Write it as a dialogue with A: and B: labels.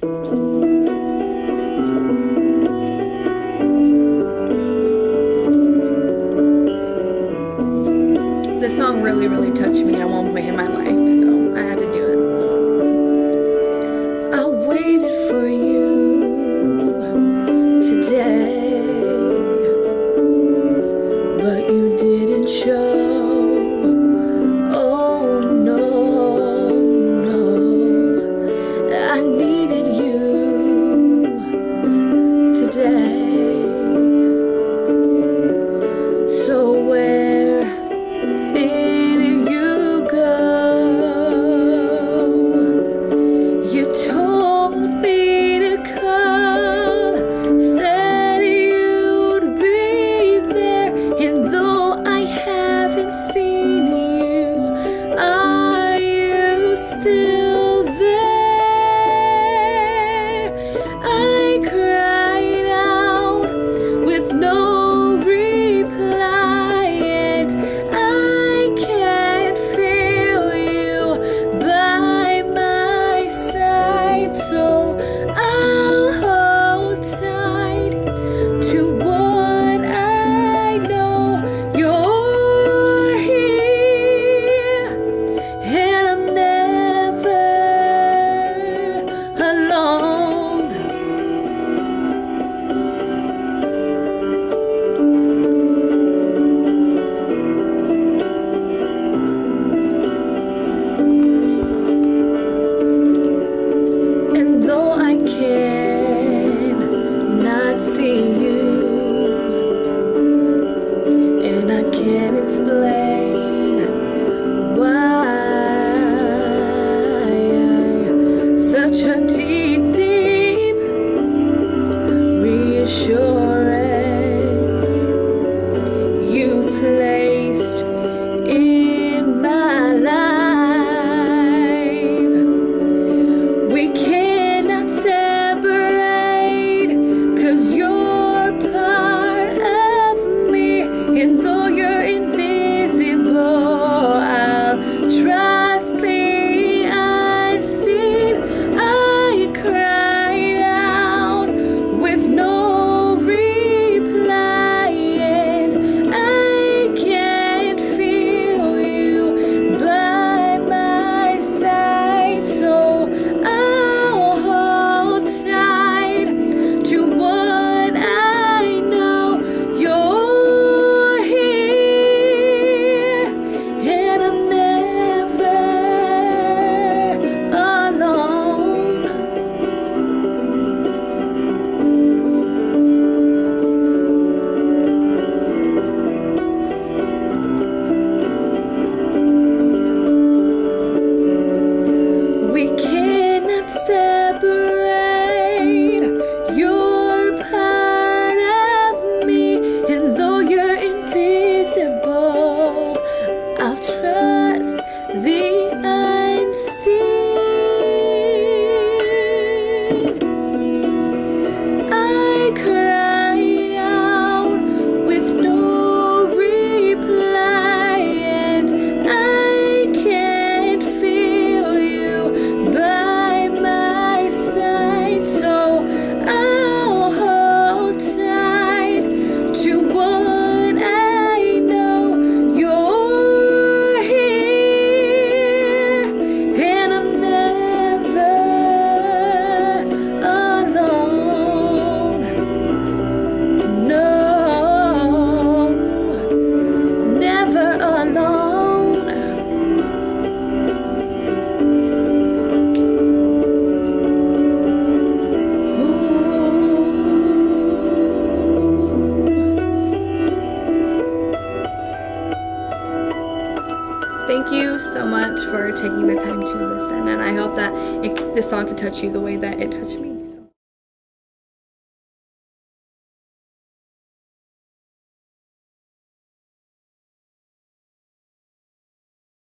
A: This song really, really touched me at one point in my life. sure. thank you so much for taking the time to listen, and I hope that it, this song can touch you the way that it touched me.